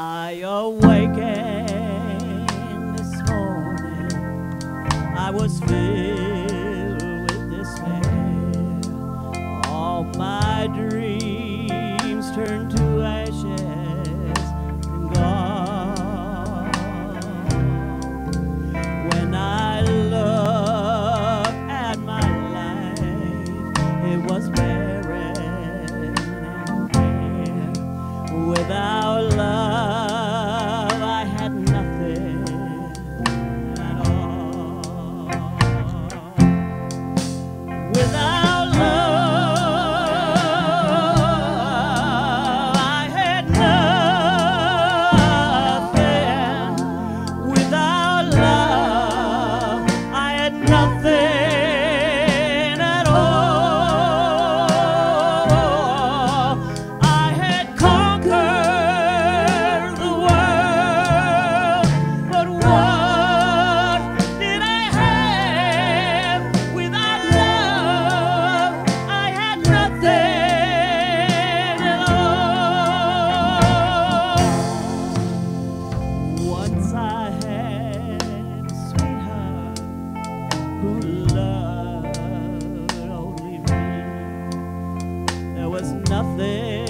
I awakened this morning. I was filled with despair. All my dreams. there was nothing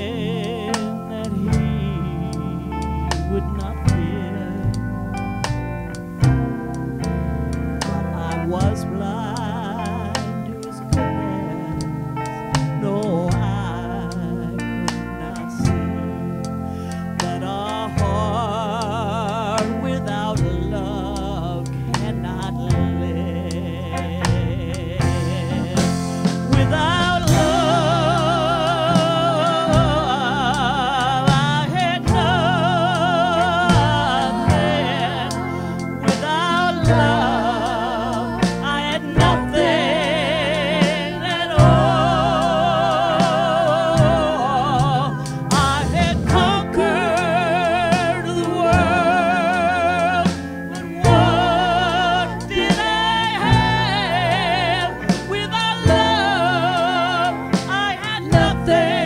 te